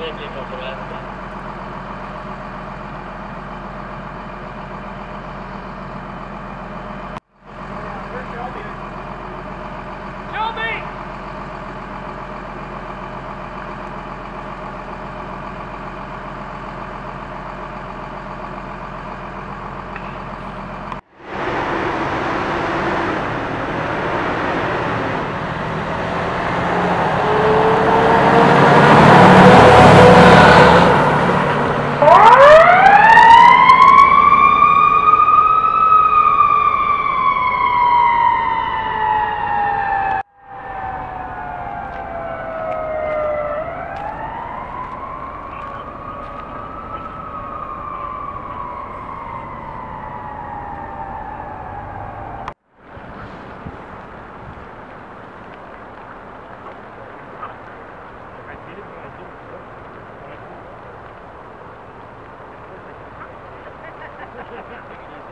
名人も捉えました。Take a picture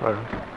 Claro.